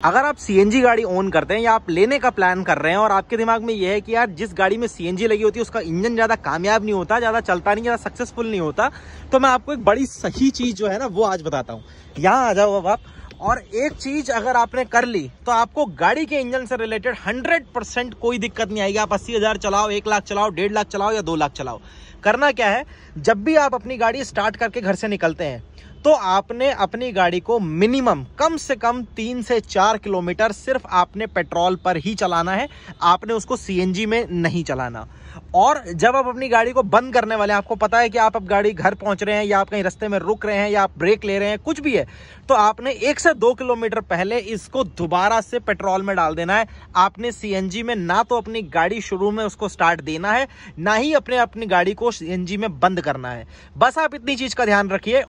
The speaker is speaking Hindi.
अगर आप सीएनजी गाड़ी ओन करते हैं या आप लेने का प्लान कर रहे हैं और आपके दिमाग में यह है कि यार जिस गाड़ी में सीएनजी लगी होती है, उसका इंजन ज़्यादा कामयाब नहीं होता, ज़्यादा चलता नहीं, ज़्यादा सक्सेसफुल नहीं होता तो मैं आपको एक बड़ी सही चीज़ जो है ना, वो आज बताता हूँ। यहाँ आ जाओ अब आप। और एक चीज़ अगर आपने कर ली तो आपको गाड़ी के इंजन से रिलेटेड हंड्रेड परसेंट कोई दिक्कत नहीं आएगी। आप अस्सी हज़ार चलाओ, एक लाख चलाओ, डेढ़ लाख चलाओ या दो लाख चलाओ। करना क्या है? जब भी आप अपनी गाड़ी स्टार्ट करके घर से निकलते हैं तो आपने अपनी गाड़ी को मिनिमम कम से कम तीन से चार किलोमीटर सिर्फ़ आपने पेट्रोल पर ही चलाना है। आपने उसको सीएनजी में नहीं चलाना। और जब आप अपनी गाड़ी को बंद करने वाले हैं, आपको पता है कि आप अब गाड़ी घर पहुँच रहे हैं या आप कहीं रस्ते में रुक रहे हैं या आप ब्रेक ले रहे हैं, कुछ भी है तो आपने एक से दो किलोमीटर पहले इसको दोबारा से पेट्रोल में डाल देना है। आपने सीएनजी में ना तो अपनी गाड़ी शुरू में उसको स्टार्ट देना है, ना ही अपने अपनी गाड़ी को सीएनजी में बंद करना है। बस आप इतनी चीज़ का ध्यान रखिए।